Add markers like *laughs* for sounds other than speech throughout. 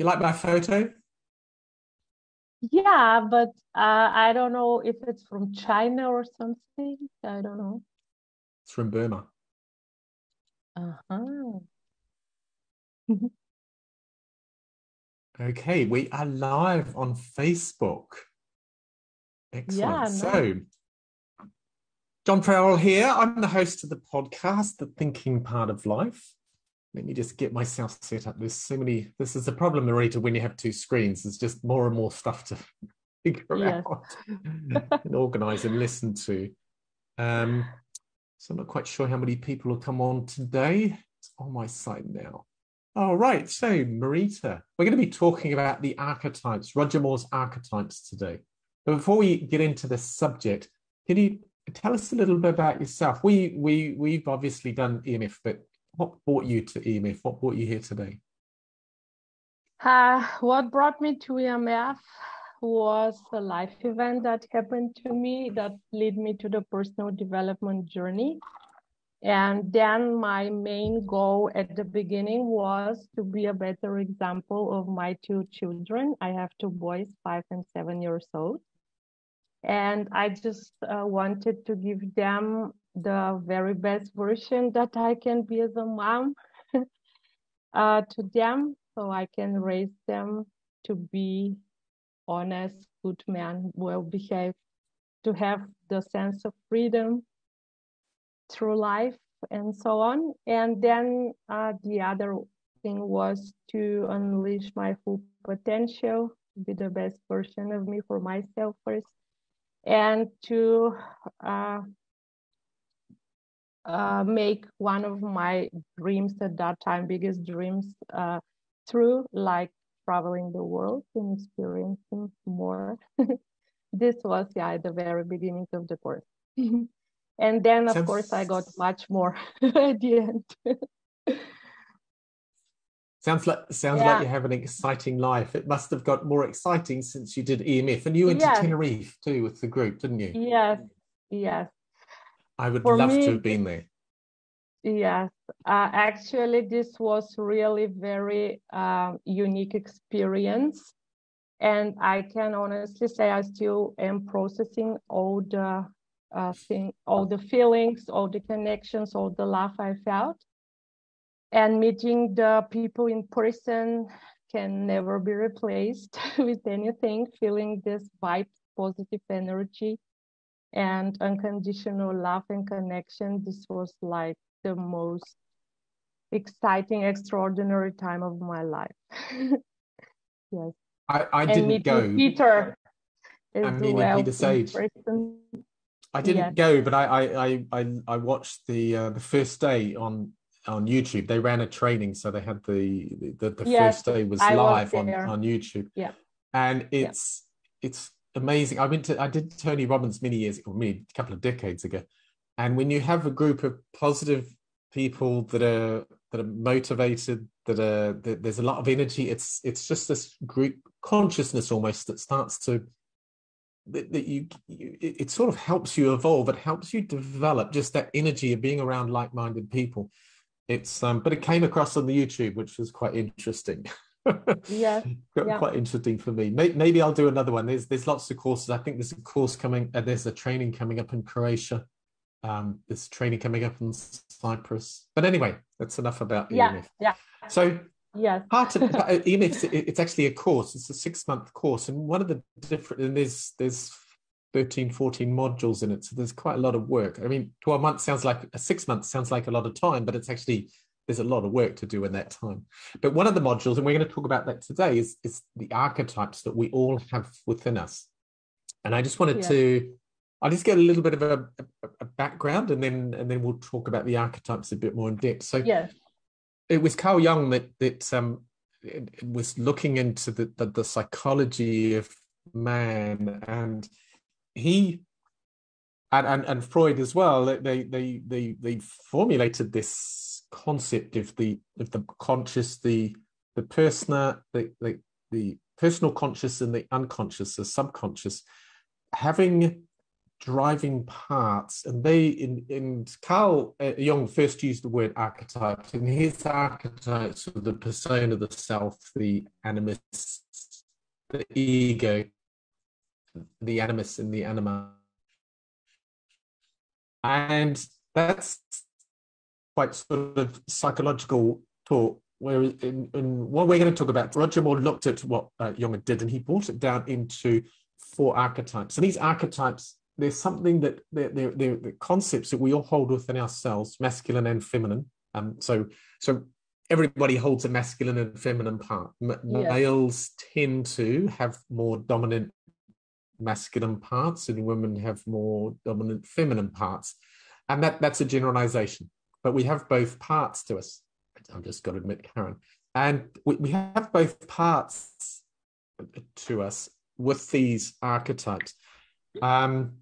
You like my photo? Yeah, but uh, I don't know if it's from China or something. I don't know. It's from Burma. Uh-huh. Okay, we are live on Facebook. Excellent. Yeah, So, John Farrell here. I'm the host of the podcast, The Thinking Part of Life. Let me just get myself set up. There's so many. This is a problem, Marita, when you have two screens. There's just more and more stuff to *laughs* figure out and organize and listen to. Um, so I'm not quite sure how many people will come on today. It's on my side now. All right. So, Marita, we're going to be talking about the archetypes, Roger Moore's archetypes today. But before we get into the subject, can you tell us a little bit about yourself? We we we've obviously done EMF, but what brought you to EMF? What brought you here today? Uh, what brought me to EMF was a life event that happened to me that led me to the personal development journey. And then my main goal at the beginning was to be a better example of my two children. I have two boys, five and seven years old. And I just uh, wanted to give them the very best version that I can be as a mom *laughs* uh, to them so I can raise them to be honest, good man, well behaved, to have the sense of freedom through life and so on. And then uh, the other thing was to unleash my full potential, be the best version of me for myself first, and to uh, uh, make one of my dreams at that time, biggest dreams, uh, through like traveling the world and experiencing more. *laughs* this was yeah at the very beginning of the course. *laughs* and then of Sounds- course I got much more *laughs* at the end. Sounds like sounds Yeah. like you have an exciting life. It must have got more exciting since you did EMF, and you went Yes. to Tenerife too with the group, didn't you? yes, yes. I would For love me, to have been there. Yes, uh, actually, this was really very um, unique experience, and I can honestly say I still am processing all the uh, thing, all the feelings, all the connections, all the love I felt, and meeting the people in person can never be replaced *laughs* with anything. Feeling this vibe, positive energy, and unconditional love and connection. This was like the most exciting, extraordinary time of my life. *laughs* yes. I, I and didn't go. Peter as And meeting well Peter Sage. I didn't Yes. go, but I I I I, watched the uh, the first day on on YouTube. They ran a training, so they had the the, the Yes, first day was I was live on on YouTube. Yeah. and it's it's amazing. I went to I did Tony Robbins many years ago, maybe a couple of decades ago, and when you have a group of positive people that are that are motivated, that are that there's a lot of energy. It's it's just this group consciousness almost that starts to that, that you, you it, sort of helps you evolve. It helps you develop just that energy of being around like-minded people. It's um but it came across on the youtube which was quite interesting. *laughs* Quite- yeah. quite interesting for me. Maybe, maybe i'll do another one. There's there's lots of courses. I think there's a course coming uh, there's a training coming up in croatia um there's training coming up in cyprus but anyway that's enough about Yeah, EMF. yeah. so yes, part of *laughs* EMF, it's actually a course. It's a six month course, and one of the different and there's there's 13, 14 modules in it, so there's quite a lot of work. I mean, twelve months sounds like a six months sounds like a lot of time, but it's actually there's a lot of work to do in that time. But one of the modules, and we're going to talk about that today, is is the archetypes that we all have within us. And I just wanted Yeah. to. I'll just get a little bit of a, a, background, and then and then we'll talk about the archetypes a bit more in depth. So yes, it was Carl Jung that that um it- it was looking into the, the the psychology of man, and he and and, and Freud as well. They they they they formulated this concept of the of the conscious, the the persona, the the, the personal conscious and the unconscious, the subconscious, having driving parts. And they in in Carl uh, Jung first used the word archetypes, and his archetypes were the persona, the self, the animus, the ego, the animus and the anima. And that's quite sort of psychological talk. Where in, in what we're going to talk about, Roger Moore looked at what uh, Jung did and he brought it down into four archetypes. And these archetypes, there's something that they're, they're, they're the concepts that we all hold within ourselves, masculine and feminine. Um, so, so everybody holds a masculine and feminine part. M-. Males tend to have more dominant masculine parts and women have more dominant feminine parts. And that, that's a generalization. But we have both parts to us. I've just got to admit, Karen. And we, we have both parts to us with these archetypes. Um,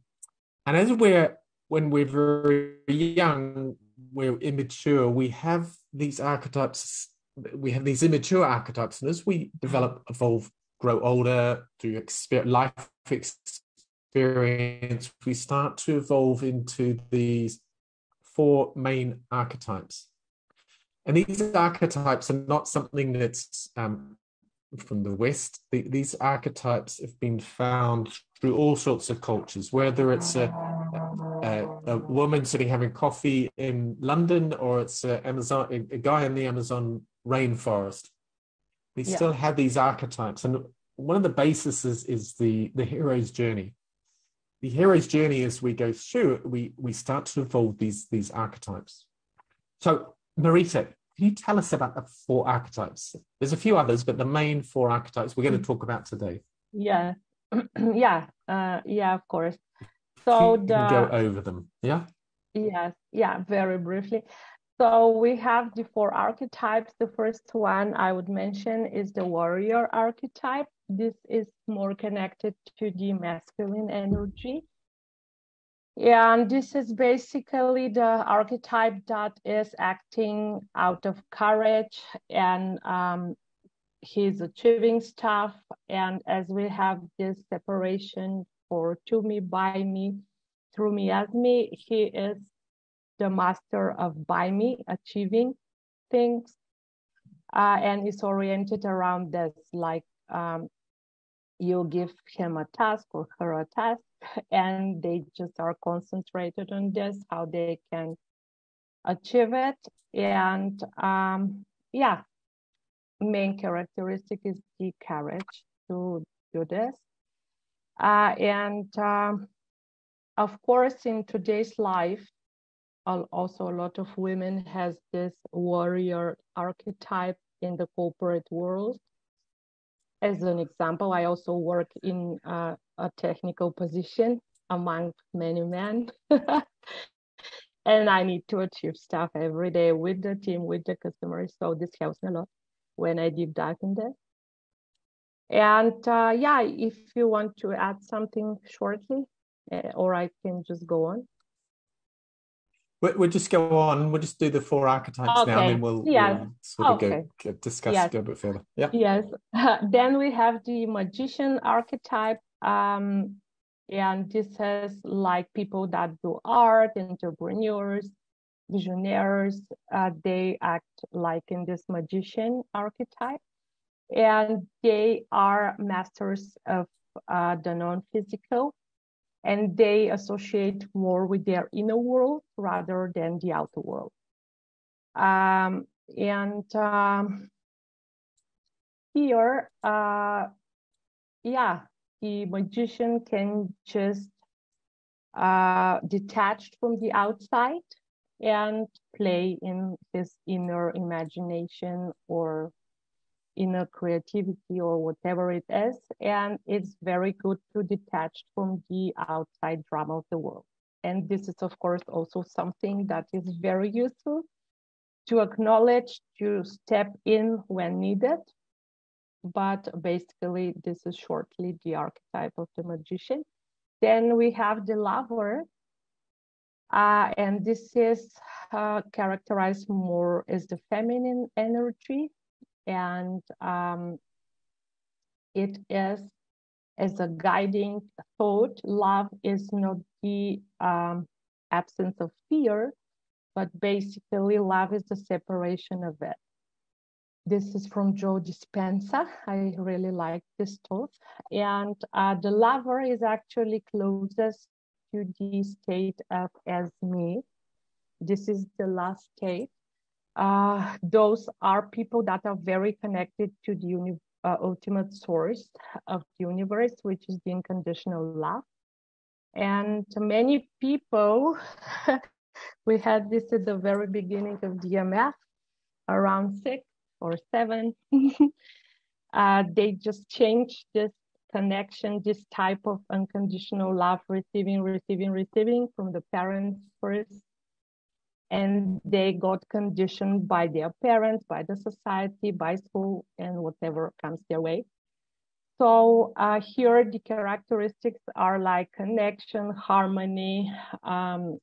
and as we're, when we're very young, we're immature, we have these archetypes, we have these immature archetypes. And as we develop, evolve, grow older, do experience, life experience, we start to evolve into these four main archetypes. And these archetypes are not something that's um, from the West. The, these archetypes have been found through all sorts of cultures, whether it's a, a, a woman sitting having coffee in London or it's a, Amazon, a guy in the Amazon rainforest. We yeah. still have these archetypes. And one of the bases is, is the, the hero's journey. The hero's journey, as we go through it, we, we start to evolve these, these archetypes. So, Marita, can you tell us about the four archetypes? There's a few others, but the main four archetypes we're going to mm. talk about today. Yeah, *clears throat* yeah, uh, yeah, of course. So the, go over them. Yeah. Yes, yeah, very briefly. So we have the four archetypes. The first one I would mention is the warrior archetype. This is more connected to the masculine energy. Yeah, and this is basically the archetype that is acting out of courage and um, he's achieving stuff. And as we have this separation for to me, by me, through me, as me, he is the master of by me, achieving things. Uh, and is oriented around this, like um, you give him a task or her a task, *laughs* and they just are concentrated on this, how they can achieve it. And um, yeah, main characteristic is the courage to do this. Uh, and um, of course, in today's life, also a lot of women has this warrior archetype in the corporate world. As an example, I also work in uh, a technical position among many men. *laughs* and I need to achieve stuff every day with the team, with the customers. So this helps me a lot when I deep dive in this. And uh, yeah, if you want to add something shortly, uh, or I can just go on. We'll, we'll just go on. We'll just do the four archetypes okay. now, and then we'll, yes. we'll sort of okay. go, go, discuss yes. go a bit further. Yeah. Yes. *laughs* then we have the magician archetype. Um, and this is like people that do art, entrepreneurs, visionaries. Uh, they act like in this magician archetype, and they are masters of uh, the non-physical and they associate more with their inner world rather than the outer world. Um, and um, here, uh, yeah, the magician can just uh, detach from the outside and mm-hmm. play in his inner imagination or inner creativity or whatever it is. And it's very good to detach from the outside drama of the world. And this is, of course, also something that is very useful to acknowledge, to step in when needed. But basically, this is shortly the archetype of the magician. Then we have the lover. Uh, and this is uh, characterized more as the feminine energy. And um, it is as a guiding thought. Love is not the um, absence of fear, but basically love is the separation of it. This is from Joe Dispenza. I really like this thought. And uh, the lover is actually closest to the state of as me. This is the last state. Uh, those are people that are very connected to the uh, ultimate source of the universe, which is the unconditional love. And many people, *laughs* we had this at the very beginning of EMF, around six or seven. *laughs* uh, they just changed this connection, this type of unconditional love, receiving, receiving, receiving from the parents first. And they got conditioned by their parents, by the society, by school, and whatever comes their way. So uh, here the characteristics are like connection, harmony, um,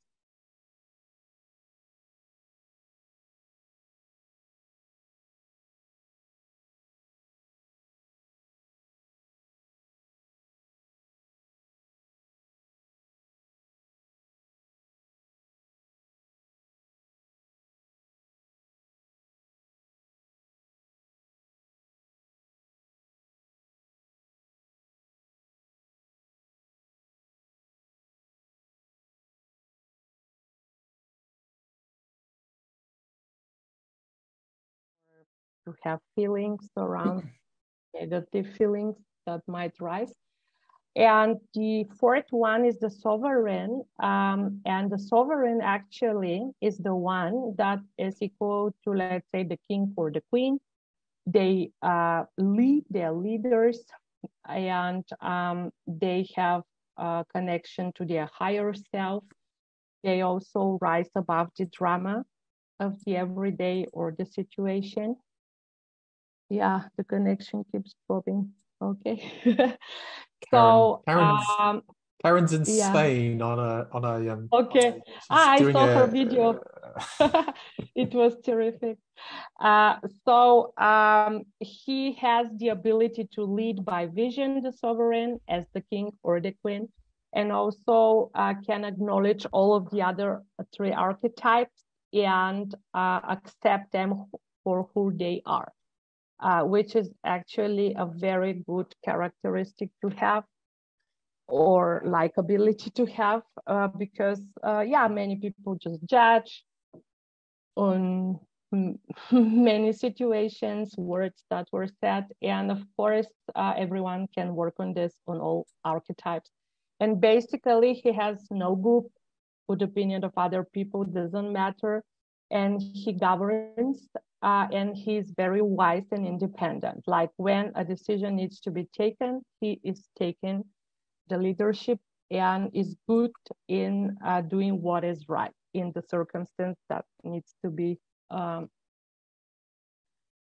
to have feelings around *clears throat* negative feelings that might rise. And the fourth one is the sovereign. Um, and the sovereign actually is the one that is equal to, let's say, the king or the queen. They uh, lead, they're leaders, and um, they have a connection to their higher self. They also rise above the drama of the everyday or the situation. Yeah, the connection keeps popping Okay. *laughs* so Karen's, um, Karen's in yeah. Spain on a on a um, okay. Ah, I saw her a- video. *laughs* *laughs* it was terrific. Uh, so um, he has the ability to lead by vision, the sovereign, as the king or the queen, and also uh, can acknowledge all of the other three archetypes and uh, accept them for who they are, uh, which is actually a very good characteristic to have or likability to have uh, because uh, yeah many people just judge on *laughs* many situations words that were said and of course uh, everyone can work on this on all archetypes. And basically he has no group good opinion of other people doesn't matter and he governs uh, and he's very wise and independent like when a decision needs to be taken he is taking the leadership and is good in uh, doing what is right in the circumstance that needs to be um,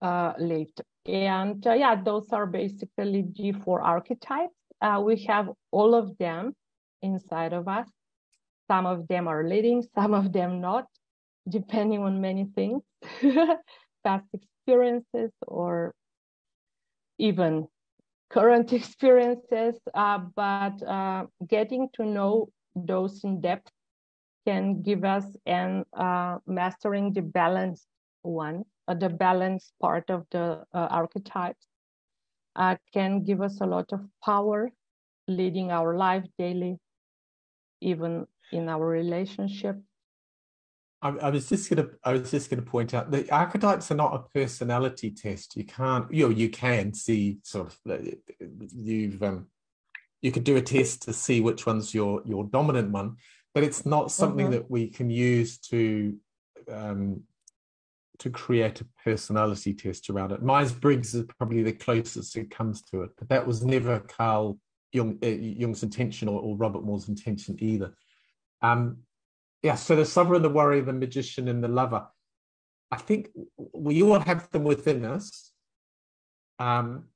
uh, lived. And uh, yeah, those are basically G4 archetypes. Uh, we have all of them inside of us. Some of them are leading, *laughs* some of them not, depending on many things, *laughs* past experiences or even current *laughs* experiences, uh, but uh, getting to know those in depth can give us and uh, mastering the balanced one, uh, the balanced part of the uh, archetypes uh, can give us a lot of power leading our life daily, even in our relationship. I, I was just gonna I was just gonna point out the archetypes are not a personality test. You can't you know, you can see sort of uh, you've um you could do a test to see which one's your your dominant one, but it's not something Mhm. that we can use to um to create a personality test around it. Myers Briggs is probably the closest it comes to it, but that was never Carl Jung, uh, Jung's intention or, or Robert Moore's intention either. Um, yeah, so the sovereign, the warrior, the magician, and the lover. I think we all have them within us. Um,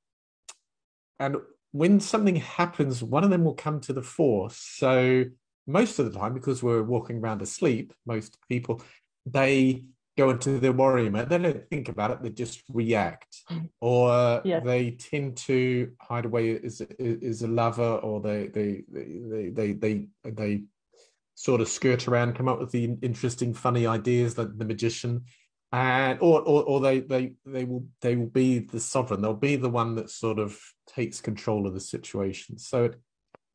and when something happens, one of them will come to the fore. So most of the time, because we're walking around asleep, most people, they go into their warrior mode. They don't think about it; they just react, *laughs* or yes. they tend to hide away as as a lover, or they they they they they they sort of skirt around, come up with the interesting, funny ideas that the magician, and or, or or they they they will they will be the sovereign. They'll be the one that sort of takes control of the situation. So,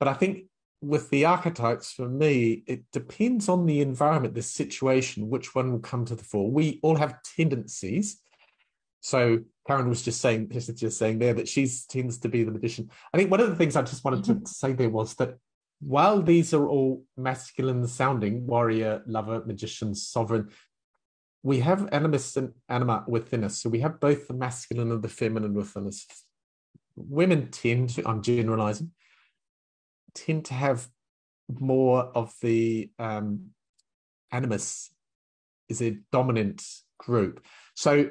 but I think with the archetypes, for me, it depends on the environment, the situation, which one will come to the fore. We all have tendencies. So Karen was just saying, just saying there that she tends to be the magician. I think one of the things I just wanted to mm-hmm. say there was that while these are all masculine sounding, warrior, lover, magician, sovereign, we have animus and anima within us. So we have both the masculine and the feminine within us. Women tend to, I'm generalizing, tend to have more of the um, animus is a dominant group. So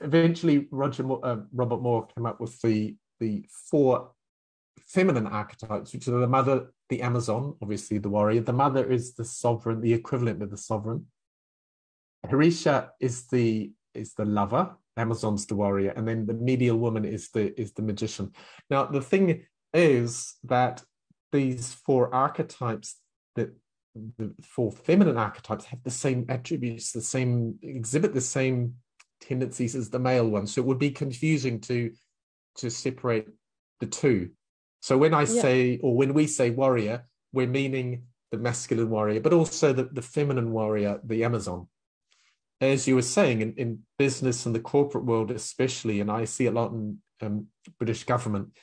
eventually, Roger uh, Robert Moore came up with the the four feminine archetypes, which are the mother, the Amazon, obviously the warrior. The mother is the sovereign, the equivalent of the sovereign. Harisha is the is the lover. Amazon's the warrior, and then the medial woman is the is the magician. Now the thing is that these four archetypes that the four feminine archetypes have the same attributes, the same exhibit the same tendencies as the male one. So it would be confusing to to separate the two. So when I yeah. say, or when we say warrior, we're meaning the masculine warrior, but also the, the feminine warrior, the Amazon. As you were saying, in, in business and the corporate world, especially, and I see a lot in um, British government,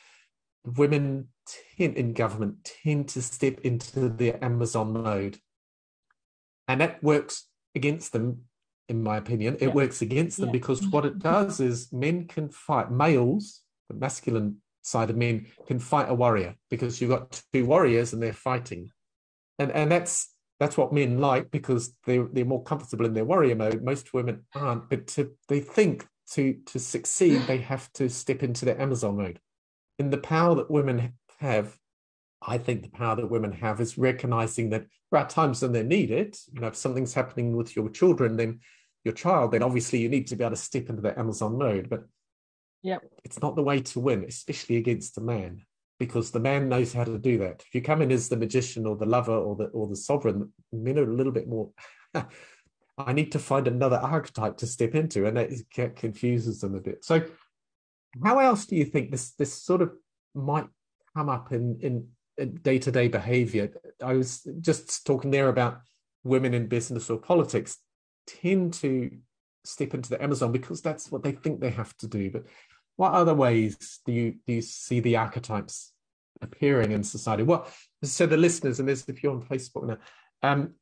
women tend, in government tend to step into the Amazon mode. And that works against them, in my opinion. It yeah. works against them yeah. because what it does is men can fight, males, the masculine side of men, can fight a warrior because you've got two warriors and they're fighting. And and that's that's what men like because they're they're more comfortable in their warrior mode. Most women aren't, but to, they think to to succeed they have to step into the Amazon mode in the power that women have, I think the power that women have is recognizing that there are times when they need it. You know, if something's happening with your children, then your child, then obviously you need to be able to step into the Amazon mode. But yeah, it's not the way to win, especially against a man, because the man knows how to do that. If you come in as the magician or the lover or the or the sovereign, men are a little bit more. *laughs* I need to find another archetype to step into, and that confuses them a bit. So how else do you think this this sort of might come up in in day to day behavior? I was just talking there about women in business or politics tend to step into the Amazon because that's what they think they have to do. But what other ways do you do you see the archetypes appearing in society? What so the listeners and this if you're on Facebook now, um,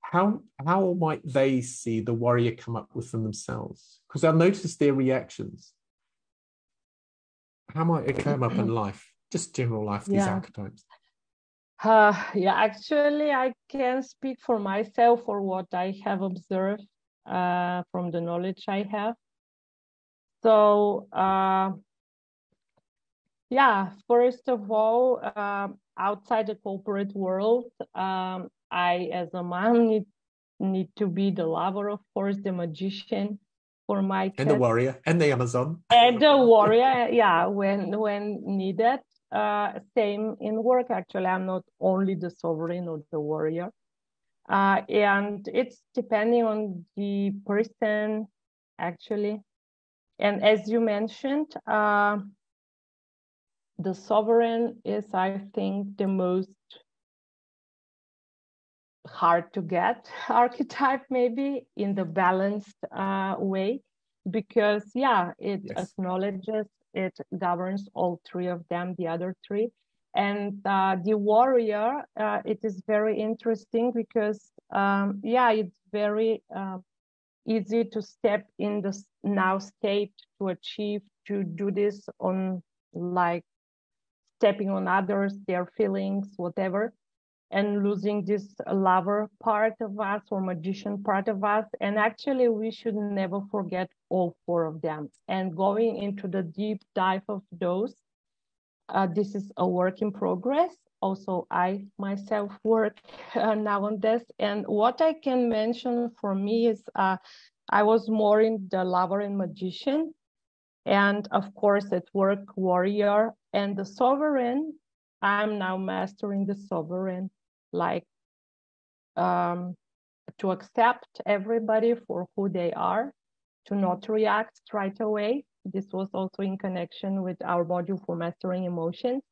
how how might they see the warrior come up with them themselves? Because I've noticed their reactions. How might it come up in *clears throat* life? Just general life, these yeah. archetypes. Uh, yeah, actually, I can speak for myself for what I have observed uh, from the knowledge I have. So, uh, yeah, first of all, um, outside the corporate world, um, I, as a mom, need need to be the lover, of course, the magician, for my and the warrior and the Amazon and the warrior, yeah, when when needed. Uh, same in work. Actually, I'm not only the sovereign or the warrior, uh, and it's depending on the person actually. And as you mentioned, uh, the sovereign is, I think, the most hard to get *laughs* archetype maybe in the balanced uh, way because yeah it yes. acknowledges it governs all three of them the other three and uh, the warrior uh, it is very interesting because um, yeah it's very uh, easy to step in the now state to achieve to do this on like stepping on others their feelings whatever and losing this lover part of us or magician part of us. And actually, we should never forget all four of them. And going into the deep dive of those, uh, this is a work in progress. Also I myself work *laughs* uh, now on this. And what I can mention for me is uh, I was more in the lover and magician, and of course at work warrior and the sovereign. I'm now mastering the sovereign, like um, to accept everybody for who they are, to not react right away. This was also in connection with our module for mastering emotions.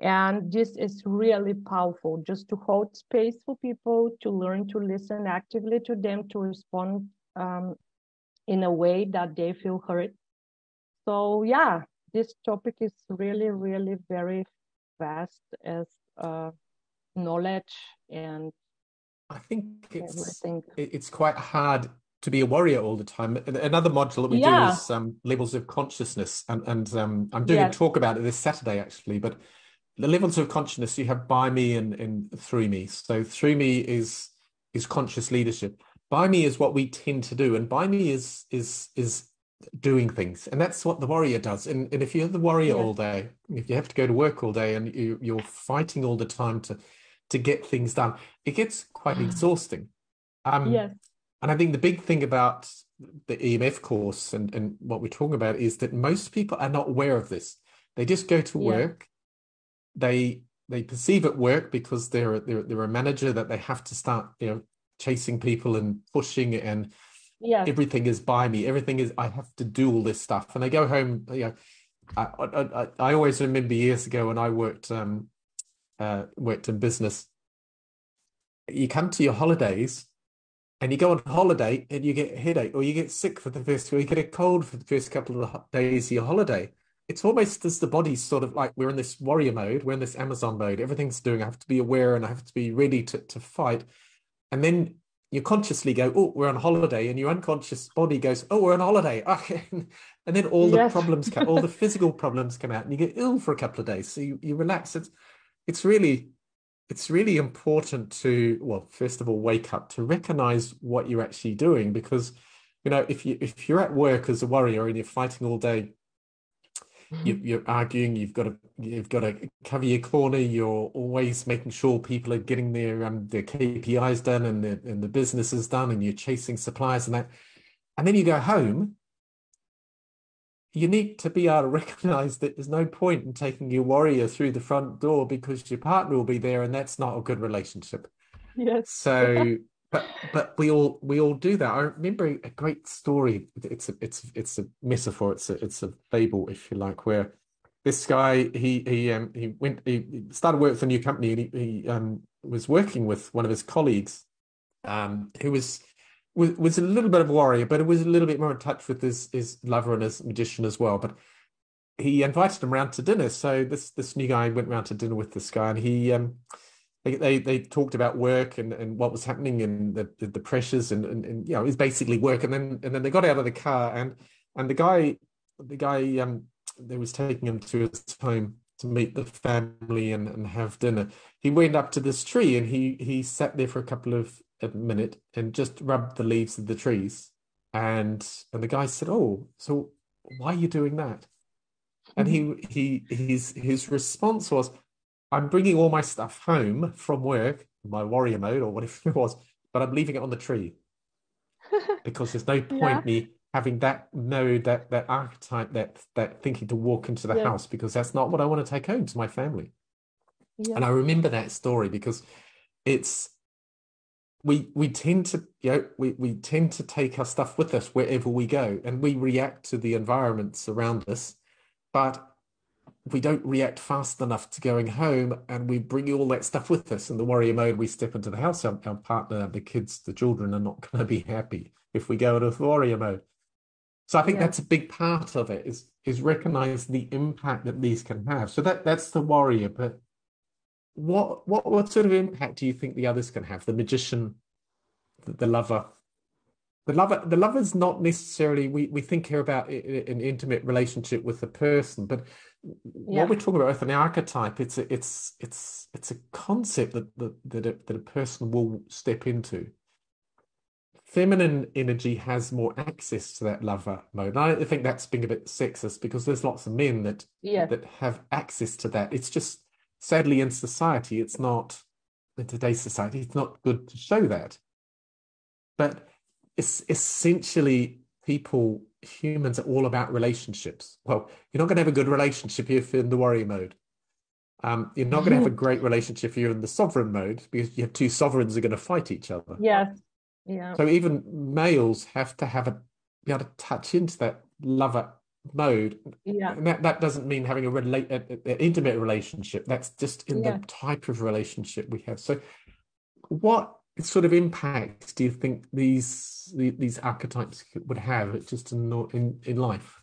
And this is really powerful just to hold space for people, to learn to listen actively to them, to respond um, in a way that they feel heard. So, yeah, this topic is really, really very vast as uh, knowledge and I think it's it's quite hard to be a warrior all the time. Another module that we yeah. do is um, levels of consciousness, and and um, I'm doing yes. a talk about it this Saturday actually. But the levels of consciousness you have by me and, and through me. So through me is is conscious leadership. By me is what we tend to do, and by me is is is doing things, and that's what the warrior does. And and if you're the warrior all day, if you have to go to work all day, and you you're fighting all the time to to get things done. It gets quite *sighs* exhausting. Um, yes. And I think the big thing about the EMF course and, and what we're talking about is that most people are not aware of this. They just go to work. They they perceive at work because they're they're they're a manager that they have to start you know chasing people and pushing and yeah. everything is by me. Everything is I have to do all this stuff. And they go home. You know, I I, I, I always remember years ago when I worked um, uh, worked in business, you come to your holidays and you go on holiday and you get a headache or you get sick for the first or you get a cold for the first couple of days of your holiday. It's almost as the body's sort of like we're in this warrior mode, we're in this Amazon mode, everything's doing, I have to be aware and I have to be ready to, to fight. And then you consciously go, oh, we're on holiday, and your unconscious body goes, oh, we're on holiday. *laughs* and then all the yes. problems come, all the *laughs* physical problems come out, and you get ill for a couple of days. So you, you relax. It's it's really it's really important to well first of all wake up to recognize what you're actually doing because you know if you if you're at work as a warrior and you're fighting all day. You, are arguing you've got to you've got to cover your corner you're always making sure people are getting their um their kpis done and the, and the business is done and you're chasing suppliers and that and then you go home you need to be able to *laughs* recognize that there's no point in taking your warrior through the front door because your partner will be there and that's not a good relationship. Yes. So but but we all we all do that. I remember a great story. It's a it's it's a metaphor, it's a it's a fable, if you like, where this guy he he um he went he started work for a new company and he, he um was working with one of his colleagues um who was was, a little bit of a warrior, but it was a little bit more in touch with his his lover and his magician as well. But he invited him round to dinner. So this this new guy went round to dinner with this guy, and he um they they, they talked about work and, and what was happening and the the, the pressures and, and, and you know it was basically work. And then and then they got out of the car and and the guy the guy um they was taking him to his home to meet the family and, and have dinner. He went up to this tree and he he sat there for a couple of a minute and just rubbed the leaves of the trees. And and the guy said, "Oh, so why are you doing that?" And he he his his response was, "I'm bringing all my stuff home from work, my warrior mode or whatever *laughs* it was, but I'm leaving it on the tree *laughs* because there's no point yeah. me having that mode, that that archetype, that that thinking to walk into the yeah. house because that's not what I want to take home to my family." Yeah. And I remember that story because it's we we tend to you know we, we tend to take our stuff with us wherever we go and we react to the environments around us but we don't react fast enough to going home and we bring all that stuff with us in the warrior mode we step into the house our, our partner the kids the children are not *laughs* going to be happy if we go into warrior mode so i think yeah. that's a big part of it is is recognize the impact that these can have so that that's the warrior but what what what sort of impact do you think the others can have? The magician, the, the lover. The lover, the lover's not necessarily. We we think here about an intimate relationship with a person, but yeah. what we're talking about with an archetype, it's a, it's it's it's a concept that that that a, that a person will step into. Feminine energy has more access to that lover mode. And I think that's being a bit sexist because there's lots of men that yeah. that have access to that. It's just sadly, in society, it's not, in today's society, it's not good to show that. But it's essentially people, humans are all about relationships. Well, you're not going to have a good relationship if you're in the warrior mode. Um, you're not going to have a *laughs* great relationship if you're in the sovereign mode because you have two sovereigns are going to fight each other. Yes. Yeah. So even males have to have a be able to touch into that lover mode. Yeah. And that, that doesn't mean having a relate an intimate relationship. That's just in Yeah. the type of relationship we have. So what sort of impact do you think these these archetypes would have just in in, in life?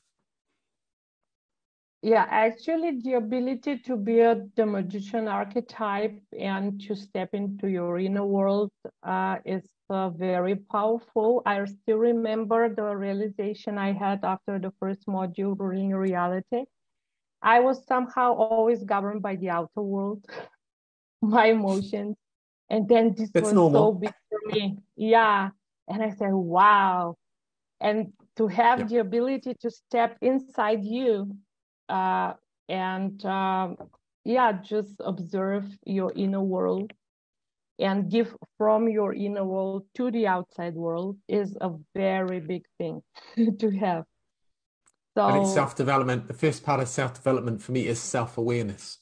Yeah, actually, the ability to build the magician archetype and to step into your inner world uh, is uh, very powerful. I still remember the realization I had after the first module, Ruling Reality. I was somehow always governed by the outer world, *laughs* my emotions. And then this That's was normal. so big for me. Yeah. And I said, wow. And to have Yeah. the ability to step inside you uh, and um, yeah, just observe your inner world and give from your inner world to the outside world is a very big thing *laughs* to have. And it's So self-development. The first part of self-development for me is self-awareness.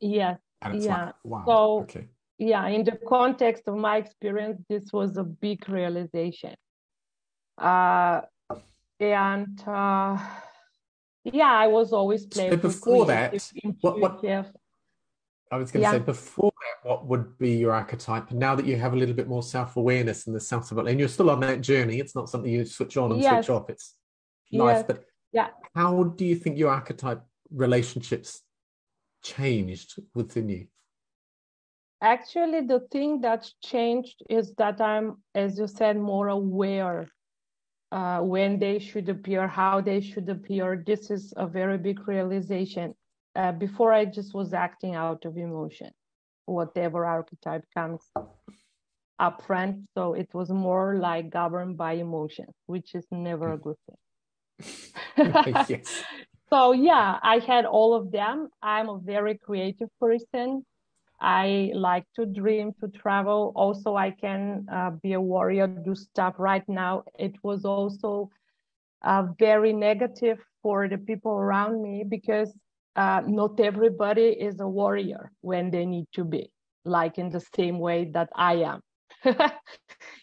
yes, And it's Yeah. like, wow, So- okay. Yeah, in the context of my experience, this was a big realization. Uh, and uh, yeah, I was always playful, before that, what- what- I was going to Yeah. say before that, what would be your archetype? And now that you have a little bit more self-awareness and the self-development, and you're still on that journey, it's not something you switch on and Yes. switch off. It's life. Yes. But Yeah. how do you think your archetype relationships changed within you? Actually, the thing that's changed is that I'm, as you said, more aware uh, when they should appear, how they should appear. This is a very big realization. Uh, before, I just was acting out of emotion, whatever archetype comes up front. So it was more like governed by emotion, which is never a good thing. *laughs* yes. *laughs* So yeah, I had all of them. I'm a very creative person. I like to dream, to travel. Also, I can uh, be a warrior, do stuff. Right now, it was also uh, very negative for the people around me because uh, not everybody is a warrior when they need to be, like in the same way that I am. *laughs*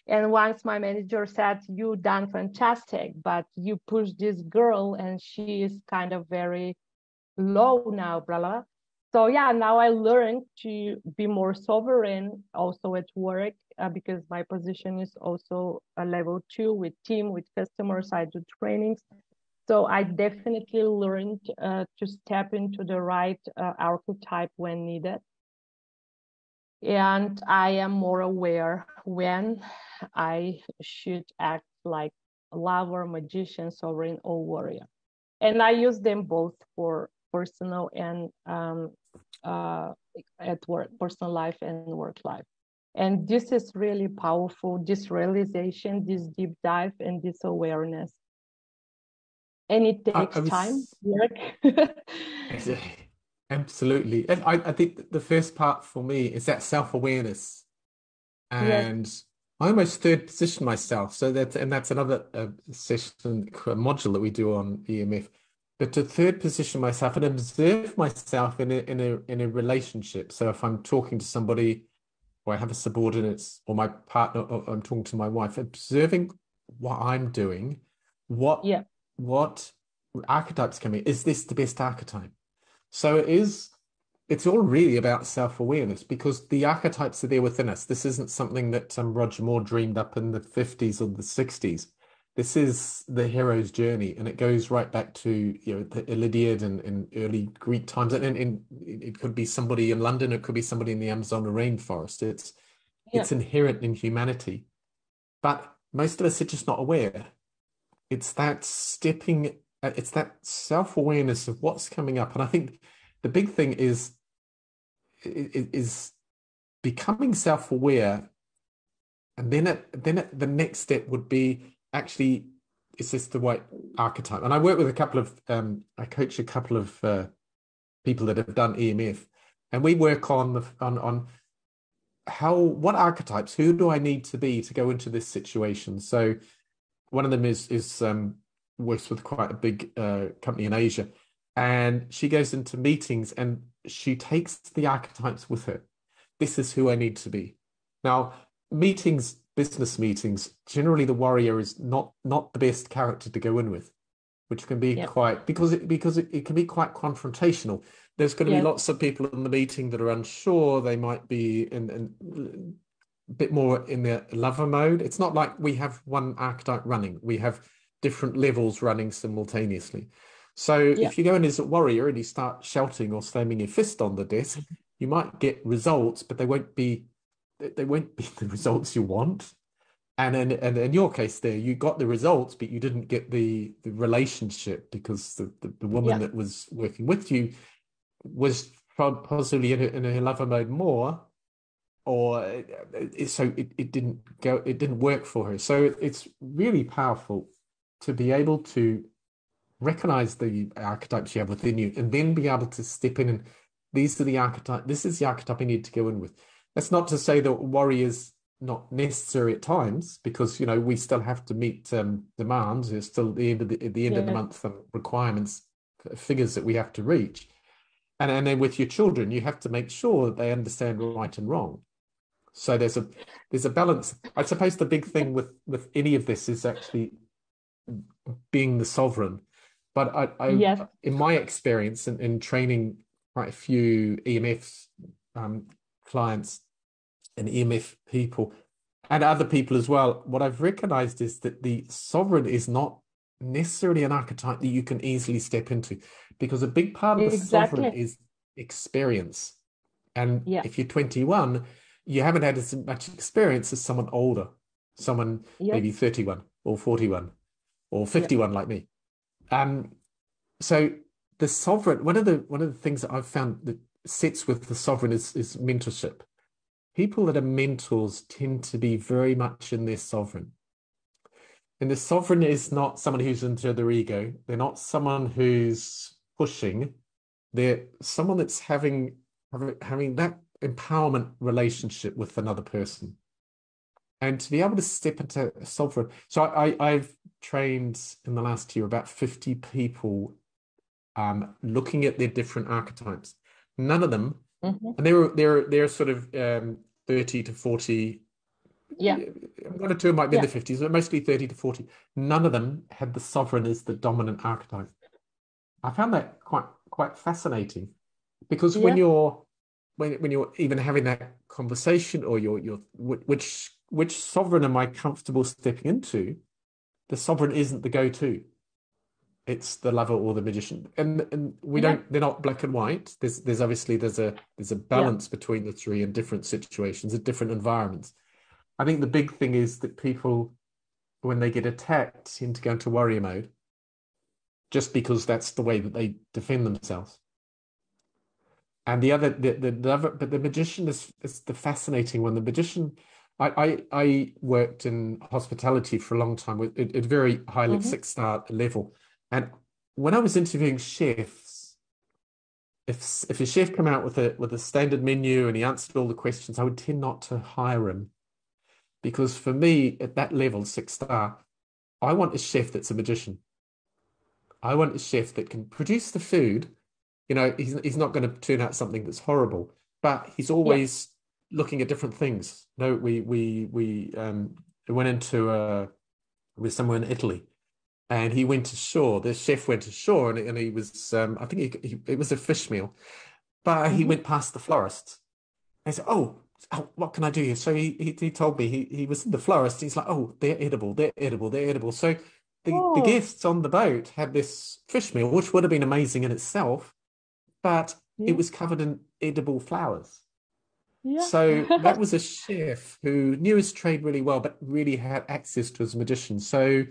and once my manager said, "You done fantastic, but you push this girl, and she is kind of very low now, blah blah." So yeah, now I learned to be more sovereign also at work uh, because my position is also a level two with team with customers. I do trainings, so I definitely learned uh, to step into the right uh, archetype when needed and I am more aware when I should act like a lover, magician, sovereign, or warrior. And I use them both for personal and um, uh, at work, personal life and work life. And this is really powerful, this realization, this deep dive, and this awareness. And it I- I takes was- time, work. *laughs* *laughs* Absolutely. And I, I think the first part for me is that self-awareness. And I almost third position myself. So that, and that's another uh, session, module that we do on EMF. But to third position myself and observe myself in a, in a, in a relationship. So if I'm talking to somebody or I have a subordinate or my partner or I'm talking to my wife, observing what I'm doing, what, Yeah. what archetypes coming, is this the best archetype? So it is, it's all really about self-awareness because the archetypes are there within us. This isn't something that um, Roger Moore dreamed up in the 50s or the 60s. This is the hero's journey, and it goes right back to you know the Iliad and, and early Greek times. And, it could be somebody in London, it could be somebody in the Amazon rainforest. It's Yeah. it's inherent in humanity, but most of us are just not aware. It's that stepping, uh, it's that self-awareness of what's coming up, and I think the big thing is is becoming self-aware, and then it, then it, the next step would be actually is this the right archetype? And I work with a couple of um, I coach a couple of uh, people that have done EMF, and we work on the on on how what archetypes who do I need to be to go into this situation. So one of them is is um, works with quite a big uh, company in Asia, and she goes into meetings and she takes the archetypes with her. This is who I need to be. Now, meetings, business meetings, generally the warrior is not not the best character to go in with, which can be yep. quite because it because it, it can be quite confrontational. There's going to be lots of people in the meeting that are unsure. They might be in, in a bit more in the lover mode. It's not like we have one archetype running. We have different levels running simultaneously. So if you go in as a warrior and you start shouting or slamming your fist on the desk, mm-hmm. you might get results, but they won't be they won't be *laughs* the results you want. And in, and in your case there, you got the results, but you didn't get the, the relationship because the, the, the woman yeah. that was working with you was possibly in a, in a lover mode more, or it, so it, it didn't go, it didn't work for her. So it's really powerful to be able to recognize the archetypes you have within you and then be able to step in and these are the archetype this is the archetype I need to go in with that's not to say that warrior is not necessary at times because you know we still have to meet um, demands. It's still the end of the, the end yeah. of the month and requirements, figures that we have to reach, and and then with your children, you have to make sure that they understand right and wrong. So there's a there's a balance. I suppose the big thing with with any of this is actually being the sovereign. But I, I yes. in my experience in, in training quite a few EMFs um, clients and EMF people and other people as well, what I've recognized is that the sovereign is not necessarily an archetype that you can easily step into because a big part of the sovereign is experience. And yeah. if you're 21, you haven't had as much experience as someone older, someone maybe 31 or 41 or 51 like me. Um, so the sovereign, one of the one of the things that I've found that sits with the sovereign is, is mentorship. People that are mentors tend to be very much in their sovereign. And the sovereign is not someone who's into their ego. They're not someone who's pushing. They're someone that's having having, that empowerment relationship with another person. And to be able to step into sovereign. So I, I, I've trained in the last year about 50 people um, looking at their different archetypes. None of them, mm-hmm. and they were they're they're sort of um, thirty to forty. Yeah, one or two might be yeah. in the fifties, but mostly thirty to forty. None of them had the sovereign as the dominant archetype. I found that quite quite fascinating because yeah. when you're when when you're even having that conversation or you're you're which which sovereign am I comfortable stepping into? The sovereign isn't the go-to it's the lover or the magician and and we yeah. don't they're not black and white there's there's obviously there's a there's a balance yeah. between the three in different situations in different environments i think the big thing is that people when they get attacked seem to go into warrior mode just because that's the way that they defend themselves and the other the the, the other but the magician is is the fascinating one the magician I, I, I worked in hospitality for a long time with at, at very high mm-hmm. six star level and when I was interviewing chefs, if if a chef came out with a with a standard menu and he answered all the questions, I would tend not to hire him. Because for me, at that level, six star, I want a chef that's a magician. I want a chef that can produce the food. You know, he's he's not going to turn out something that's horrible, but he's always yeah. looking at different things. No, we we we um went into with somewhere in Italy and he went ashore. The chef went ashore, and, and he was, um, I think he, he, it was a fish meal, but mm-hmm. he went past the florist. I said, "Oh, oh, what can I do here?" So he, he, he told me he he was in the florist. He's like, "Oh, they're edible, they're edible, they're edible." So the, oh. the guests on the boat had this fish meal, which would have been amazing in itself, but yeah. it was covered in edible flowers. Yeah. So that *laughs* was a chef who knew his trade really well, but really had access to his magician. So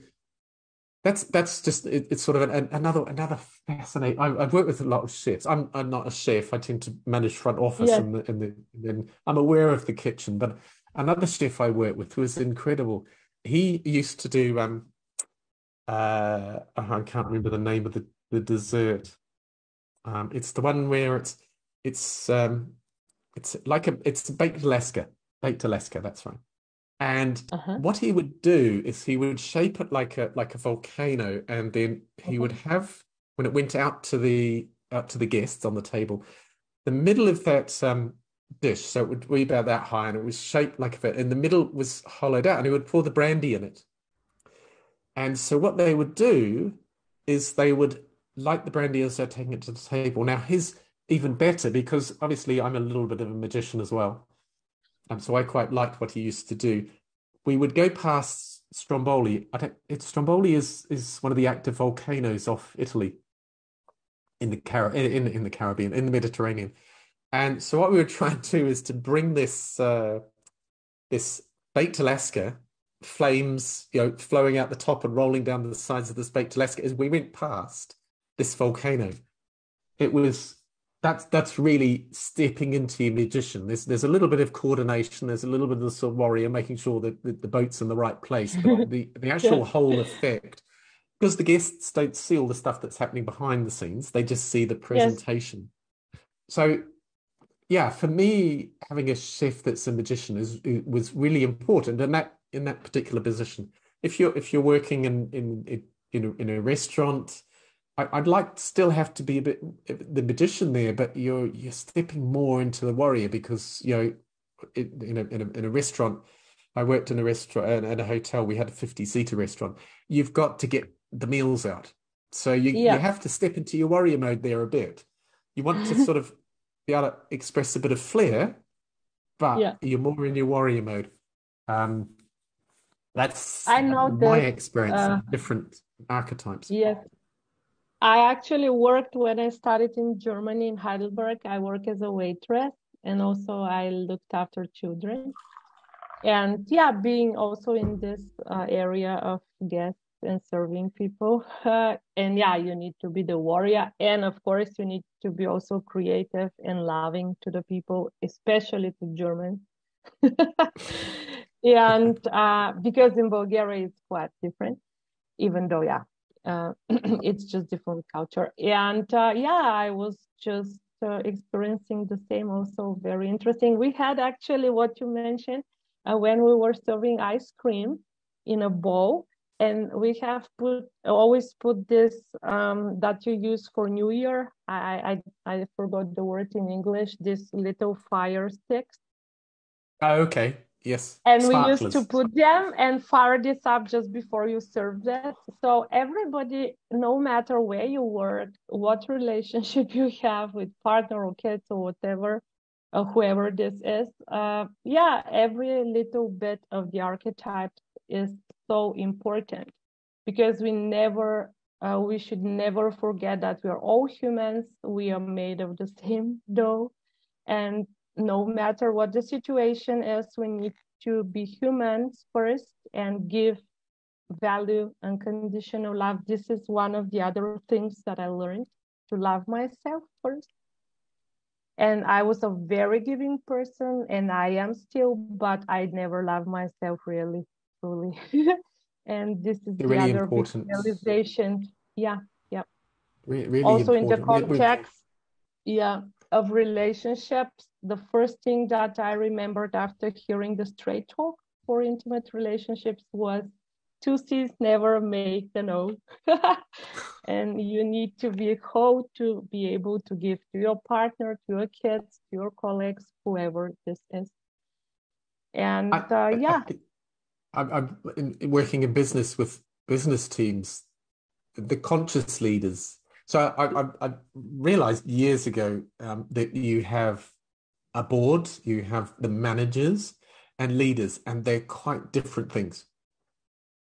that's that's just it, it's sort of an, another another fascinating. I, have worked with a lot of chefs. I'm I'm not a chef. I tend to manage front office yeah. and the, and, the, and I'm aware of the kitchen. But another chef I worked with was incredible. He used to do um uh I can't remember the name of the the dessert. Um, it's the one where it's it's um, it's like a it's baked Alaska, baked Alaska. That's right. And Uh-huh. what he would do is he would shape it like a like a volcano, and then he would Uh-huh. have when it went out to the out to the guests on the table, the middle of that um, dish, so it would be about that high, and it was shaped like a and the middle was hollowed out, and he would pour the brandy in it. And so what they would do is they would light the brandy as they're taking it to the table. Now his even better because obviously I'm a little bit of a magician as well. Um, so I quite liked what he used to do. We would go past Stromboli. I don't, it, Stromboli is is one of the active volcanoes off Italy in the Car in, in the Caribbean, in the Mediterranean. And so what we were *laughs* trying to do is to bring this uh, this baked Alaska flames, you know, flowing out the top and rolling down the sides of this baked Alaska as we went past this volcano. It was that's that's really stepping into your magician. There's there's a little bit of coordination. There's a little bit of the sort of warrior making sure that the, the boat's in the right place. But *laughs* the the actual whole effect, because the guests don't see all the stuff that's happening behind the scenes, they just see the presentation. So, yeah, for me, having a chef that's a magician is was really important, and that in that particular position. If you're if you're working in in in a, in a restaurant. I, would like to still have to be a bit the magician there, but you're you're stepping more into the warrior because you know in a in a, in a restaurant. I worked in a restaurant at a hotel. We had a 50 seater restaurant. You've got to get the meals out, so you Yeah. you have to step into your warrior mode there a bit. You want to *laughs* sort of be able to express a bit of flair, but Yeah. you're more in your warrior mode. Um, that's I know my that, experience uh, different archetypes. Yes. I actually worked when I started in Germany in Heidelberg. I work as a waitress and also I looked after children. And yeah, being also in this uh, area of guests and serving people. Uh, *laughs* and yeah, you need to be the warrior. And of course, you need to be also creative and loving to the people, especially to Germans. *laughs* and uh, because in Bulgaria it's quite different, even though, yeah, uh, *clears throat* it's just different culture. And uh, yeah, I was just uh, experiencing the same, also very interesting. We had actually what you mentioned uh, when we were serving ice cream in a bowl. And we have put always put this um, that you use for New Year. I, I I forgot the word in English. This little fire sticks Oh, okay. Yes. and we used to put them and fire this up just before you serve that. So everybody, no matter where you work, what relationship *laughs* you have with partner or kids or whatever, uh, whoever this is, uh, yeah, every little bit of the archetype is so important because we never, uh, we should never forget that we are all humans. We are made of the same dough, and no matter what the situation is, we need to be humans first and give value unconditional love. This is one of the other things that I learned to love myself first. And I was a very giving person, and I am still, but I never love myself really, truly. *laughs* and this is the Really other important. realization. Yeah Re- really also in the important. We- we- context yeah of relationships the first thing that i remembered after hearing the straight talk for intimate relationships was two c's never make the no *laughs* and you need to be whole to be able to give to your partner to your kids to your colleagues whoever this is and I- uh, yeah I, I'm, I'm in, in working in business with business teams, the conscious leaders. So I, I, I realized years ago um, that you have a board, you have the managers and leaders, and they're quite different things.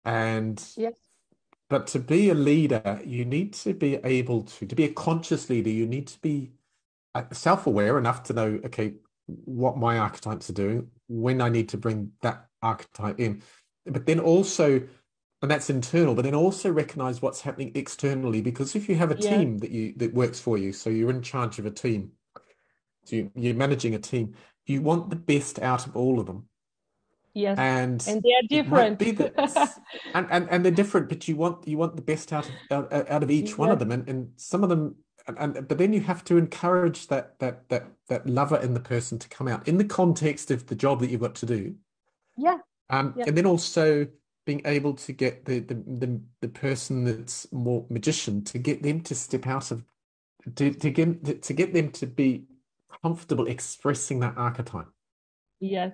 And yes but to be a leader, you need to be able to, to be a conscious leader, you need to be uh, self-aware enough to know, okay, what my archetypes are doing, when I need to bring that archetype in. But then also, and that's internal, but then also recognize what's happening externally. Because if you have a Yeah. team that you that works for you, so you're in charge of a team, so you, you're managing a team, you want the best out of all of them. yes And and they are different that *laughs* and, and and they're different, but you want you want the best out of out, out of each one of them, and and some of them and, and but then you have to encourage that that that that lover in the person to come out in the context of the job that you've got to do. Yeah. Um, Yeah. and then also being able to get the, the the the person that's more magician to get them to step out of to to get to get them to be comfortable expressing that archetype. Yes.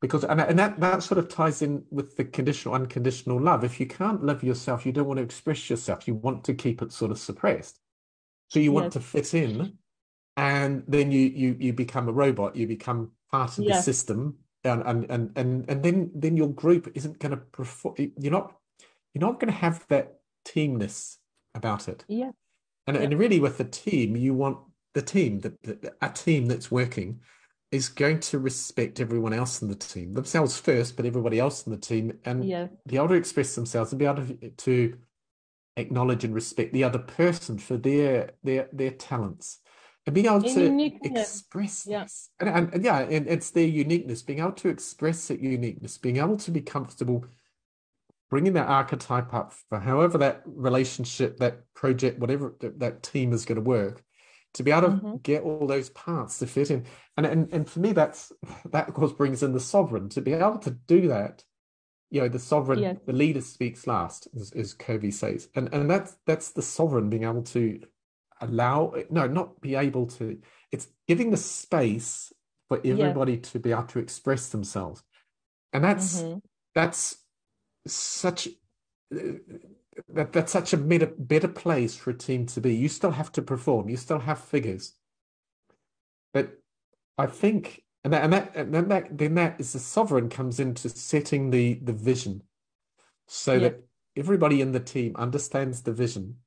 because and, and that that sort of ties in with the conditional unconditional love. If you can't love yourself you don't want to express yourself. You want to keep it sort of suppressed. So you want to fit in and then you you you become a robot. You become part of the system and and and and, and then then your group isn't going to perform you're not you're not going to have that teamness about it Yes. and, Yeah. and really, with the team, you want the team, that a team that's working is going to respect everyone else in the team, themselves first, but everybody else in the team, and Yes. be able to express themselves and be able to, to acknowledge and respect the other person for their their their talents and being able to express Yeah. this. And, and, and yeah, and it's their uniqueness, being able to express that uniqueness, being able to be comfortable bringing that archetype up for however that relationship, that project, whatever that, that team is going to work, to be able to Mhm. get all those parts to fit in. And, and and for me, that's that of course brings in the sovereign to be able to do that. You know, the sovereign, Yes. the leader speaks last, as, as Covey says, and and that's that's the sovereign being able to allow no, not be able to. It's giving the space for everybody to be able to express themselves, and that's Mhm. that's such that that's such a better better place for a team to be. You still have to perform. You still have figures, but I think, and that and that and then that then that is the sovereign comes into setting the the vision, so Yeah. that everybody in the team understands the vision,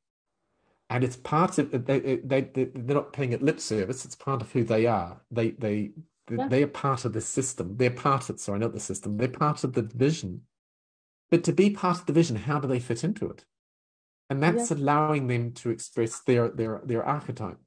and it's part of they they they they're not paying it lip service. It's part of who they are. They they Yeah. they are part of the system. They're part of sorry, not the system. They're part of the vision. But to be part of the vision, how do they fit into it? And that's allowing them to express their their their archetype.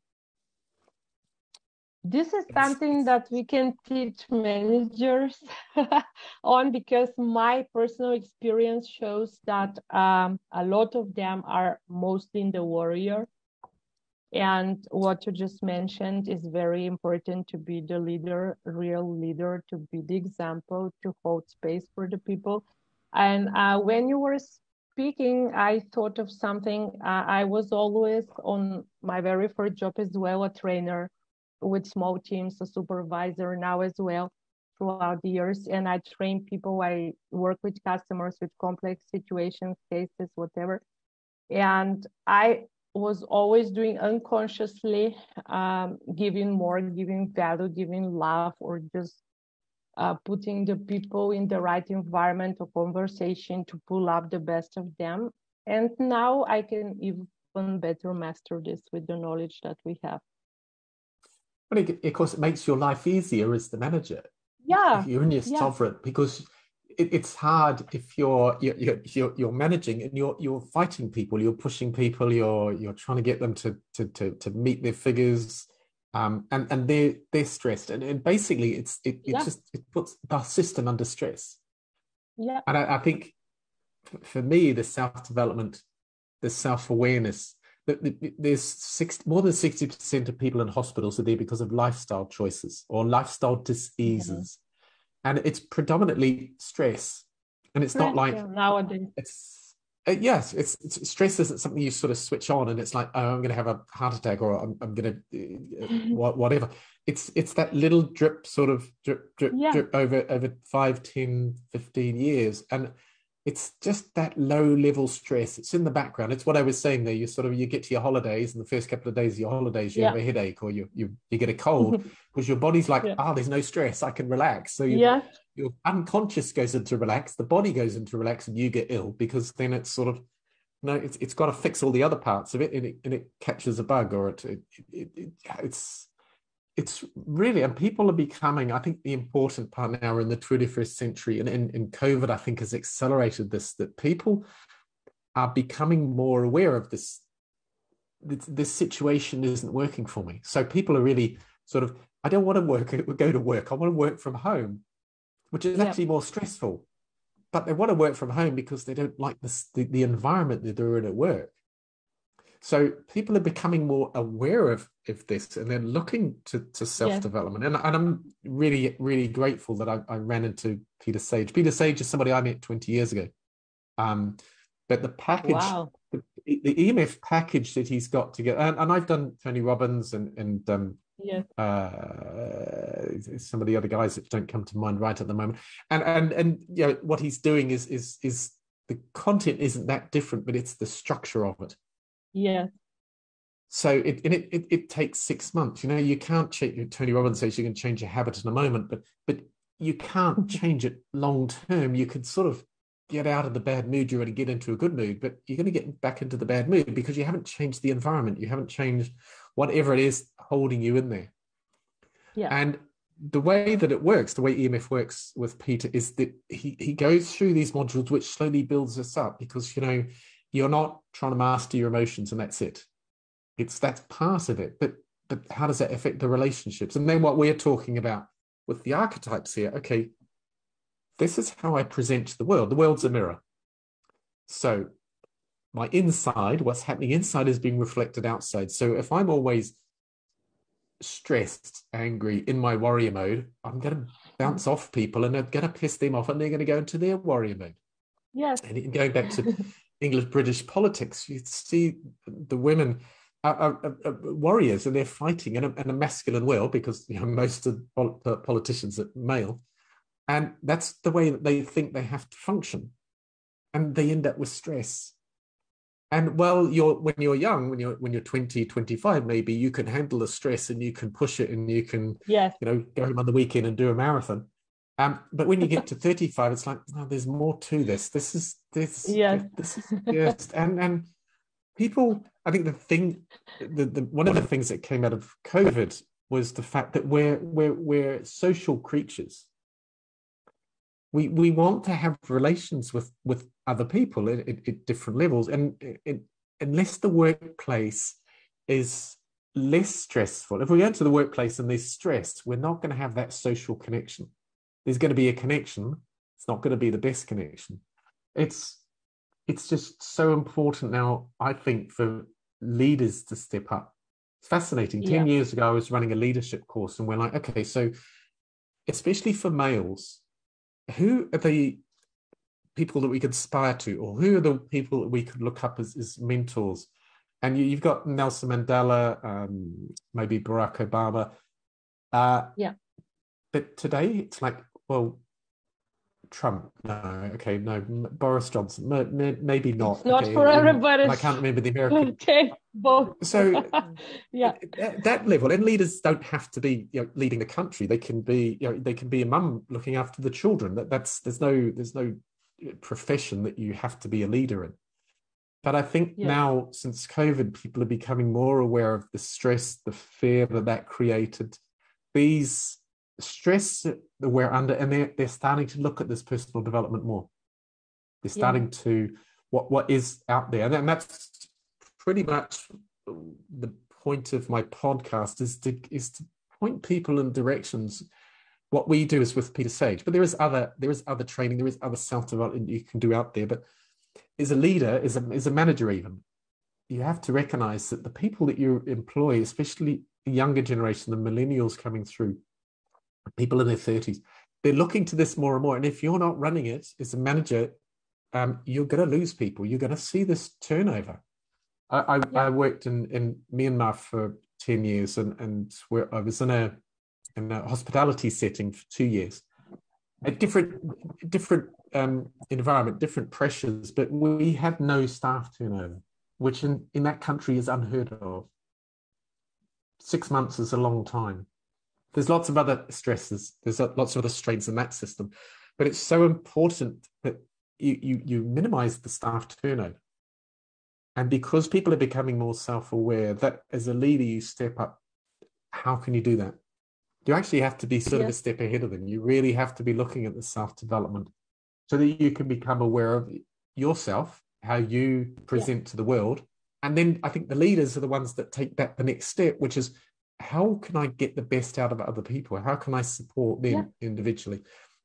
This is something that we can teach managers *laughs* on because my personal experience shows that um, a lot of them are mostly in the warrior. And what you just mentioned is very important to be the leader, real leader, to be the example, to hold space for the people. And uh, when you were speaking, I thought of something. Uh, I was always on my very first job as well, a trainer with small teams, a supervisor now as well throughout the years. And I train people, I work with customers with complex situations, cases, whatever. And I was always doing unconsciously, um, giving more, giving value, giving love, or just uh, putting the people in the right environment or conversation to pull up the best of them. And now I can even better master this with the knowledge that we have. But it, of course, it makes your life easier as the manager. Yeah, you're in your yeah. sovereign because it, it's hard if you're you're, you're you're you're managing and you're you're fighting people, you're pushing people, you're you're trying to get them to to to, to meet their figures. Um, and and they're they're stressed, and, and basically it's it, it Yeah. just it puts the system under stress. yeah, And I, I think for me, the self development, the self awareness, there's six, more than 60% of people in hospitals are there because of lifestyle choices or lifestyle diseases. And it's predominantly stress. And it's not like yeah, nowadays. it's uh, yes, it's, it's stress isn't something you sort of switch on and it's like oh, I'm going to have a heart attack or I'm, I'm going to uh, *laughs* what whatever. It's it's that little drip sort of drip drip Yeah. drip over over 5, 10, 15 years and it's just that low level stress. It's in the background. It's what I was saying there. You sort of you get to your holidays and the first couple of days of your holidays you Yeah. have a headache or you you you get a cold *laughs* because your body's like Yeah. ah there's no stress. I can relax. So you yeah, your unconscious goes into relax, the body goes into relax, and you get ill because then it's sort of no, it's it's got to fix all the other parts of it, and it and it catches a bug or it, it, it, it it's it's really and people are becoming. I think the important part now in the twenty first century and in, in COVID, I think has accelerated this that people are becoming more aware of this. This, this situation isn't working for me, so people are really sort of. I don't want to work *laughs* go to work. I want to work from home which is Yeah. actually more stressful. But they want to work from home because they don't like this, the, the environment that they're in at work. So people are becoming more aware of, of this and they're looking to, to self-development. Yeah. And, and I'm really, really grateful that I, I, ran into Peter Sage. Peter Sage is somebody I met 20 years ago. Um, but the package, wow. the, the, EMF package that he's got together, and, and I've done Tony Robbins and, and um, yeah. Uh, some of the other guys that don't come to mind right at the moment. And and and you know what he's doing is is is the content isn't that different, but it's the structure of it. Yeah. So it and it, it, it takes six months. You know, you can't change. Tony Robbins says you can change your habit in a moment, but but you can't *laughs* change it long term. You can sort of get out of the bad mood you're going to get into a good mood, but you're going to get back into the bad mood because you haven't changed the environment. You haven't changed whatever it is holding you in there. Yeah. And the way that it works, the way EMF works with Peter is that he, he goes through these modules, which slowly builds us up because, you know, you're not trying to master your emotions and that's it. It's that's part of it. But but how does that affect the relationships? And then what we're talking about with the archetypes here, okay, this is how I present the world. The world's a mirror. So my inside, what's happening inside is being reflected outside. So if I'm always stressed, angry, in my warrior mode, I'm going to bounce off people and I'm going to piss them off and they're going to go into their warrior mode. Yes. And going back to *laughs* English British politics, you see the women are, are, are warriors and they're fighting in a, in a, masculine world because you know, most of uh, politicians are male. And that's the way that they think they have to function. And they end up with stress and well you're when you're young when you're when you're 20 25 maybe you can handle the stress and you can push it and you can yes. you know go home on the weekend and do a marathon um, but when you get to 35 it's like no there's more to this. This is this yes. this is yes and and people i think the thing the, the one of the things that came out of covid was the fact that we're we're we're social creatures. We we want to have relations with with other people at, at, at different levels and it, unless the workplace is less stressful if we go into the workplace and there's stress we're not going to have that social connection there's going to be a connection it's not going to be the best connection it's it's just so important now i think for leaders to step up it's fascinating 10 yeah. years ago i was running a leadership course and we're like okay so especially for males who are the people that we could aspire to, or who are the people that we could look up as, as mentors? And you, have got Nelson Mandela, um, maybe Barack Obama. Uh, yeah. But today it's like, well, Trump, no, okay, no, Boris Johnson, maybe not. It's not okay, for everybody. I can't remember the American. *laughs* Okay, both. So, *laughs* yeah, at that level, and leaders don't have to be, you know, leading the country. They can be, you know, they can be a mum looking after the children. That that's there's no there's no uh, profession that you have to be a leader in. But I think yeah. now, since COVID, people are becoming more aware of the stress, the fear that that created. These stress that we're under, and they're, they're starting to look at this personal development more. They're starting yeah. to what what is out there, and that's pretty much the point of my podcast is to is to point people in directions. What we do is with Peter Sage, but there is other there is other training, there is other self development you can do out there. But as a leader, as a as a manager, even you have to recognize that the people that you employ, especially the younger generation, the millennials coming through, people in their 30s, they're looking to this more and more. And if you're not running it as a manager, um, you're going to lose people. You're going to see this turnover. I, I, yeah. I, worked in, in Myanmar for 10 years and, and where I was in a, in a hospitality setting for two years. A different different um, environment, different pressures, but we had no staff turnover, which in, in that country is unheard of. Six months is a long time. There's lots of other stresses. There's lots of other strains in that system, but it's so important that you you, you minimize the staff turnover. And because people are becoming more self-aware, that as a leader you step up. How can you do that? You actually have to be sort yeah. of a step ahead of them. You really have to be looking at the self-development so that you can become aware of yourself, how you present yeah. to the world. And then I think the leaders are the ones that take that the next step, which is how can I get the best out of other people? How can I support them yeah. individually?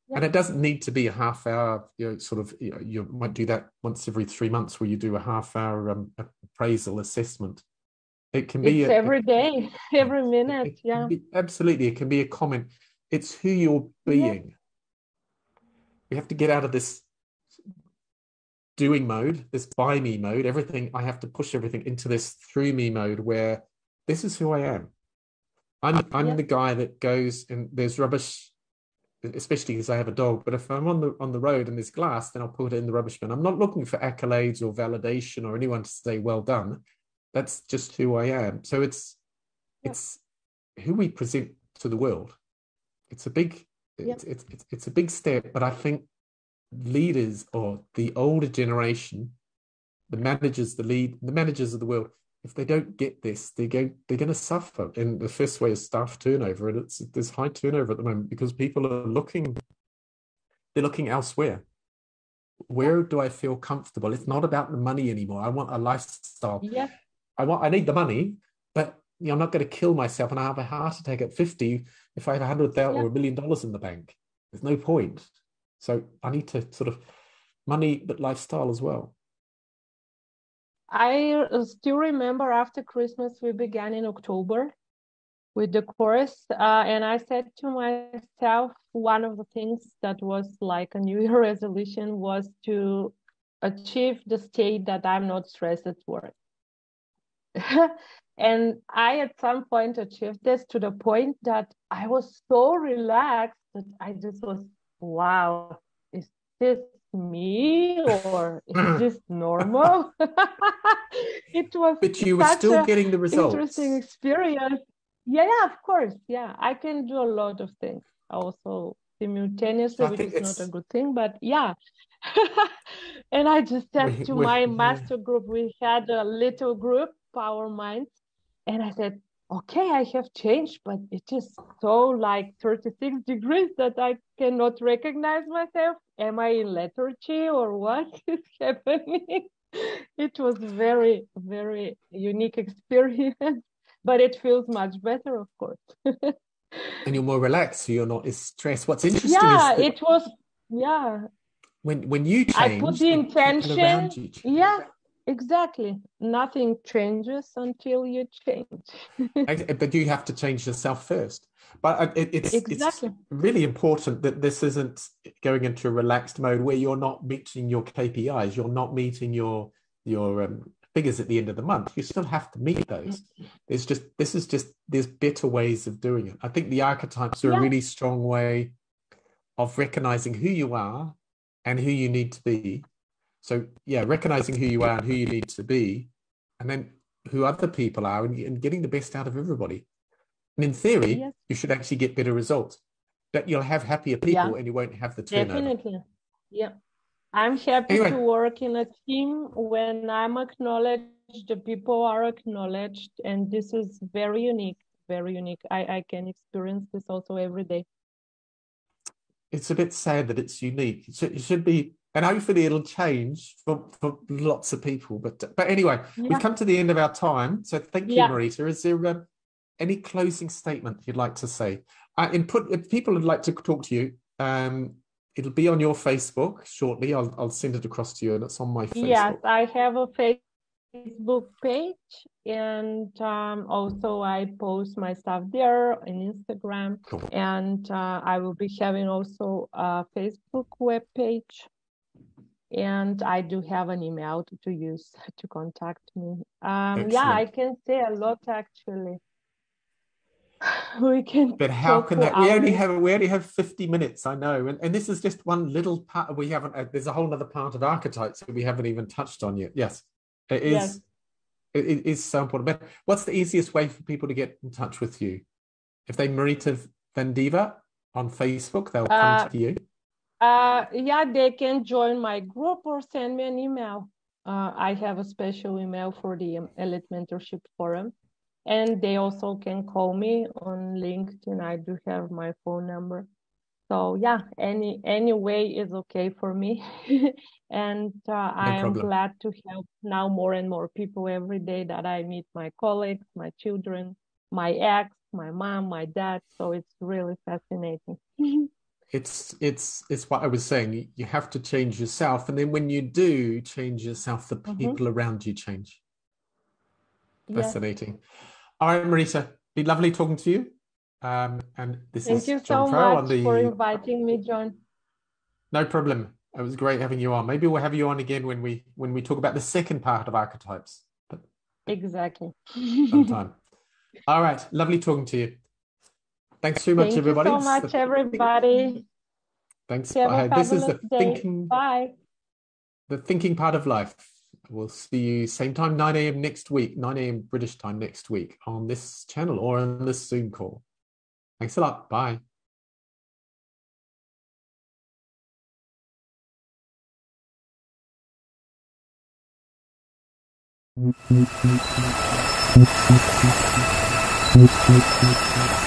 Yeah. And it doesn't need to be a half hour, you know, sort of, you, know, you, might do that once every three months where you do a half hour um, appraisal assessment. It can be it's a, every day, *laughs* every minute. it yeah. Be, absolutely. It can be a comment. It's who you're being. Yeah. We have to get out of this doing mode, this by me mode, everything, I have to push everything into this through me mode where this is who I am. I'm I'm yeah. the guy that goes and there's rubbish, especially because I have a dog. But if I'm on the on the road and there's glass, then I'll put it in the rubbish bin. I'm not looking for accolades or validation or anyone to say well done. That's just who I am. So it's yeah. it's who we present to the world. It's a big yeah. it's, it's it's it's a big step, but I think leaders or the older generation, the managers, the lead, the managers of the world, if they don't get this, they go they're going to suffer. And the first way is staff turnover, and it's there's high turnover at the moment because people are looking, they're looking elsewhere. Where do I feel comfortable? It's not about the money anymore. I want a lifestyle. Yeah. I want I need the money, but you know, I'm not going to kill myself and I have a heart attack at 50 if I have a hundred thousand yeah. or a million dollars in the bank. There's no point. So I need to sort of money, but lifestyle as well. I still remember after Christmas, we began in October with the course. Uh, and I said to myself, one of the things that was like a New Year *laughs* resolution was to achieve the state that I'm not stressed at work. *laughs* and I, at some point, achieved this to the point that I was so relaxed that I just was wow, is this me or is this *clears throat* normal? *laughs* it was But you were still getting the results. Interesting experience. Yeah, yeah, of course. Yeah. I can do a lot of things also simultaneously, which is it's... not a good thing, but yeah. *laughs* and I just said we, to we, my master group, we had a little group, Power Minds, and I said, okay, I have changed, but it is so like 36 degrees that I cannot recognize myself. Am I in lethargy or what *laughs* is happening? it was very, very unique experience, *laughs* but it feels much better, of course. *laughs* and you're more relaxed, so you're not as stressed. What's interesting yeah, it was, yeah. When when you change, I put the intention. Yeah, Exactly. Nothing changes until you change. *laughs* but you have to change yourself first. But uh, it, it's, exactly. it's really important that this isn't going into a relaxed mode where you're not meeting your KPIs, you're not meeting your your um, figures at the end of the month. You still have to meet those. There's just this is just there's better ways of doing it. I think the archetypes are yeah. a really strong way of recognizing who you are and who you need to be so yeah, recognizing who you are and who you need to be, and then who other people are, and, and getting the best out of everybody. And in theory, yes. you should actually get better results. That you'll have happier people, yeah. and you won't have the turnover. Definitely, yeah. I'm happy anyway. to work in a team when I'm acknowledged. The people are acknowledged, and this is very unique. Very unique. I I can experience this also every day. It's a bit sad that it's unique. It should, it should be and hopefully it'll change for, for lots of people. But but anyway, yeah. we've come to the end of our time. So thank you, yeah. Marita. Is there um, any closing statement you'd like to say? Uh, input if people would like to talk to you. Um, it'll be on your Facebook shortly. I'll I'll send it across to you, and it's on my Facebook. Yes, I have a Facebook page, and um, also I post my stuff there on Instagram, cool. and uh, I will be having also a Facebook web page and I do have an email to, to use *laughs* to contact me. Um, yeah, I can say a lot actually. *laughs* we can. But how can that? We only have we only have fifty minutes. I know, and and this is just one little part. We haven't. Uh, there's a whole other part of archetypes that we haven't even touched on yet. Yes, it is. Yes. It, it is so important. But what's the easiest way for people to get in touch with you? If they Marita Vandiva on Facebook, they'll come uh, to you. Uh, yeah, they can join my group or send me an email. Uh, I have a special email for the um, Elite Mentorship Forum. And they also can call me on LinkedIn. I do have my phone number. So yeah, any any way is okay for me. *laughs* and uh, no I am problem. glad to help now more and more people every day that I meet my colleagues, my children, my ex, my mom, my dad. So it's really fascinating. *laughs* it's it's it's what I was saying. You have to change yourself, and then when you do change yourself, the mm-hmm. people mm-hmm. around you change. Fascinating. Yes. All right, Marita, be lovely talking to you. Um, and this Thank is you John so Farrell much the... for inviting me, John. No problem. It was great having you on. Maybe we'll have you on again when we when we talk about the second part of archetypes. But exactly. sometime. *laughs* All right. Lovely talking to you. Thanks so much, Thank everybody. Thank you so much, everybody. Thanks. Bye. Uh, this is the thinking. Bye. The thinking part of life. We'll see you same time, 9 a.m. next week, 9 a.m. British time next week on this channel or on this Zoom call. Thanks a lot. Bye. *laughs*